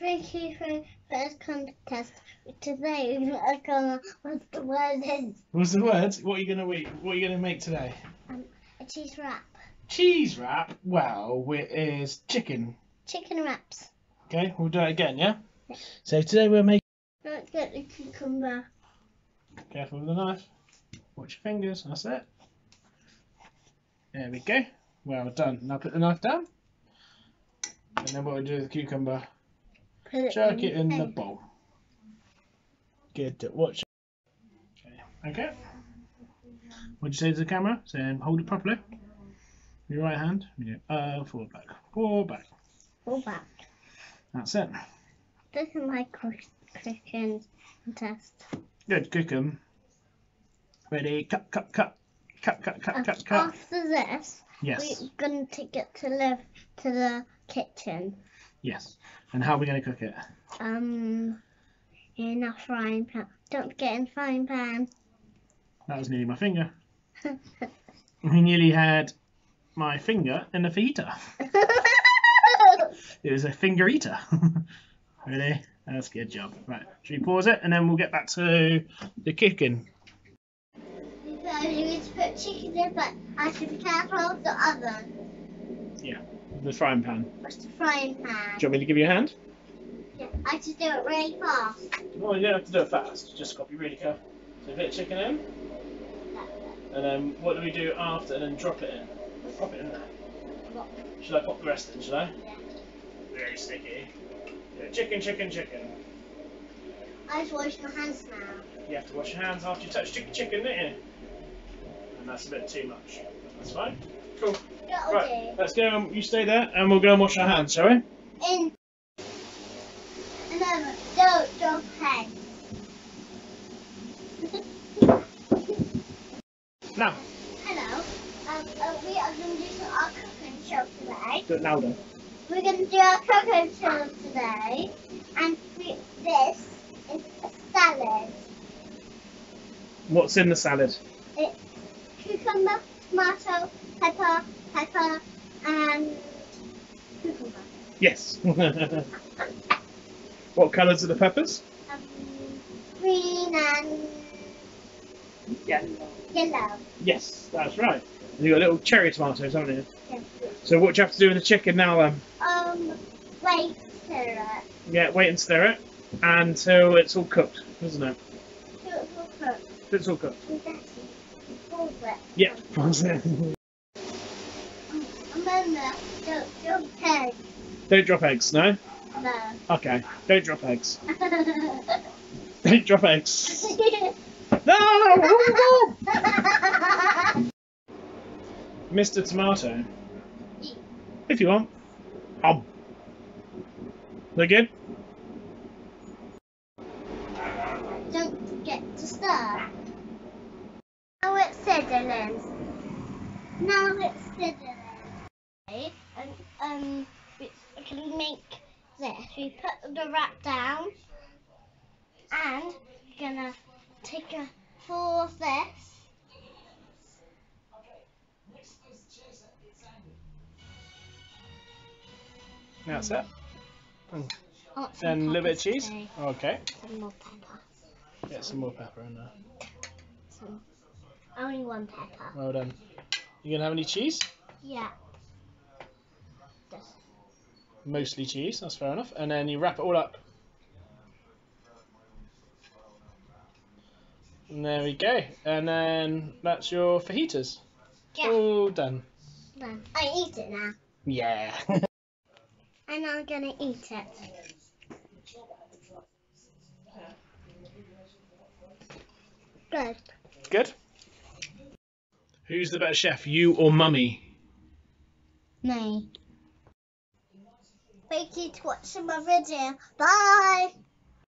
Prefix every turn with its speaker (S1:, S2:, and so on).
S1: Thank you for first contest. Today we're gonna what's the word is
S2: What's the word? What are you gonna eat? What are you gonna make today?
S1: Um, a cheese wrap.
S2: Cheese wrap. Well, it is chicken.
S1: Chicken wraps.
S2: Okay, we'll do it again, yeah.
S1: Yeah.
S2: So today we're making.
S1: Let's get the cucumber.
S2: Careful with the knife. Watch your fingers. That's it. There we go. Well done. Now put the knife down. And then what we do with the cucumber?
S1: Put it
S2: Chuck in it in the bowl. Get it. Watch. Okay. okay. What you say to the camera? Saying hold it properly. Your right hand. Yeah. Uh, forward back. Forward back.
S1: Forward back.
S2: That's it.
S1: This is my cooking test.
S2: Good, cook 'em. Ready, cut, cut, cut. Cut, cut, cut, cut, cut.
S1: After this,
S2: yes.
S1: we're going to get to live to the kitchen.
S2: Yes. And how are we going to cook it?
S1: Um, in a frying pan. Don't get in frying pan.
S2: That was nearly my finger. We nearly had my finger in the fajita. It was a finger eater. really? That's a good job. Right, should we pause it and then we'll get back to the?
S1: So you need to put chicken in, but I should be careful of the oven.
S2: Yeah, the frying pan.
S1: What's the frying pan?
S2: Do you want me to give you a hand?
S1: Yeah, I should do it really fast.
S2: Well, you don't have to do it fast. Just got to be really careful. So a bit of chicken in, and then what do we do after? And then drop it in. Pop it in there. Should I pop the rest in? Should I?
S1: Yeah.
S2: Very sticky. Yeah, chicken, chicken, chicken.
S1: I just wash my hands now.
S2: You have to wash your hands after you touch chicken, chicken, don't you? And that's a bit too much. That's fine. Cool. Right, let's go. And you stay there, and we'll go and wash our hands, shall we?
S1: In. And then don't don't pay.
S2: Now,
S1: Hello. Um, uh, we are going to do our cooking show today.
S2: do it now then.
S1: We're going to do our cooking show today, and we, this is a salad.
S2: What's in the salad?
S1: Cucumber, tomato, pepper, pepper, and cucumber.
S2: Yes. what colours are the peppers?
S1: Um, green and
S2: Yeah.
S1: yellow.
S2: Yes, that's right. And you got little cherry tomatoes, haven't you?
S1: Yeah.
S2: So what do you have to do with the chicken now then?
S1: Um, wait, and stir it.
S2: Yeah, wait and stir it until it's all cooked, isn't it?
S1: Do it for cook.
S2: Till It's all cooked.
S1: And that's it. Hold it.
S2: Yeah.
S1: And then don't, don't pay.
S2: Don't drop eggs, no?
S1: No.
S2: Okay, don't drop eggs. Don't drop eggs. No! Mr. Tomato. If you want. Um. They good?
S1: don't forget to stir. Now it's sizzling. Now it's sizzling. Um, we can make this. We put the wrap down, and we're gonna take a full of this.
S2: That's it.
S1: I want some
S2: And a little bit of cheese.
S1: today.
S2: Okay.
S1: Some more pepper.
S2: Get some more pepper in there.
S1: Some. Only one pepper.
S2: Well done. You gonna have any cheese?
S1: Yeah.
S2: Mostly cheese, that's fair enough. And then you wrap it all up. And there we go. And then that's your fajitas.
S1: Yeah.
S2: All done.
S1: Done. I eat it now.
S2: Yeah.
S1: And I'm gonna eat it. Good.
S2: Good. Who's the better chef, you or mummy?
S1: Me. Thank you to watching my video. Bye.